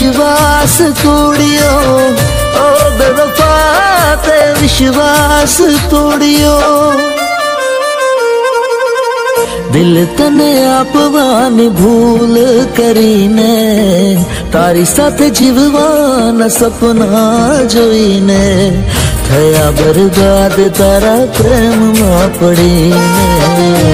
विश्वास तोड़ियो। ओ बेवफा ते विश्वास तोड़ियो। दिल तने आपवान भूल करी ने तारी साथ जीववान सपना जोई ने थया बर्बाद तारा प्रेम माँ पड़ी ने